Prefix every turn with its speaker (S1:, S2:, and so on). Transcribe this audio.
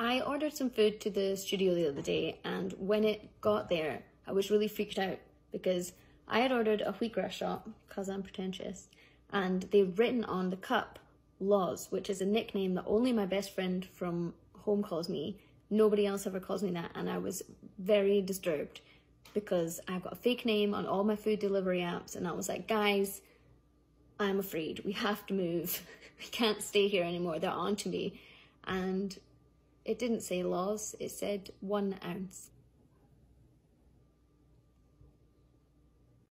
S1: I ordered some food to the studio the other day, and when it got there, I was really freaked out because I had ordered a wheatgrass shot because I'm pretentious, and they've written on the cup Loz, which is a nickname that only my best friend from home calls me. Nobody else ever calls me that, and I was very disturbed because I've got a fake name on all my food delivery apps, and I was like, guys, I'm afraid we have to move. we can't stay here anymore. They're on to me. And it didn't say Loz, it said one ounce.